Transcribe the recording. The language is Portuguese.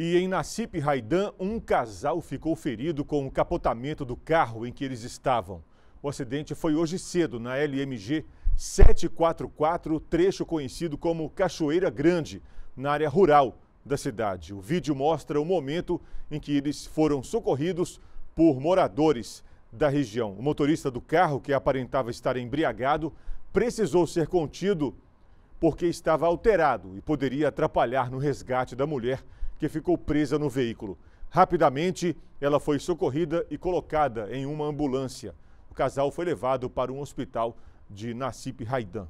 E em Nassip Raidan, um casal ficou ferido com o capotamento do carro em que eles estavam. O acidente foi hoje cedo na LMG 744, trecho conhecido como Cachoeira Grande, na área rural da cidade. O vídeo mostra o momento em que eles foram socorridos por moradores da região. O motorista do carro, que aparentava estar embriagado, precisou ser contido porque estava alterado e poderia atrapalhar no resgate da mulher que ficou presa no veículo. Rapidamente, ela foi socorrida e colocada em uma ambulância. O casal foi levado para um hospital de Nassip Raidan.